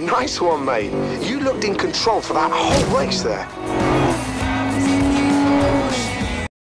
Nice one, mate. You looked in control for that whole race there.